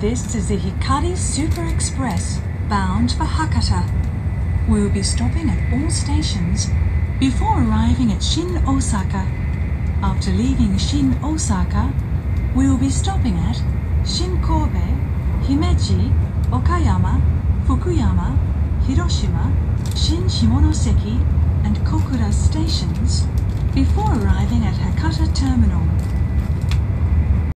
This is the Hikari Super Express bound for Hakata. We will be stopping at all stations before arriving at Shin Osaka. After leaving Shin Osaka, we will be stopping at Shin Kobe, Himeji, Okayama, Fukuyama, Hiroshima, Shin Shimonoseki, and Kokura stations before arriving at Hakata Terminal.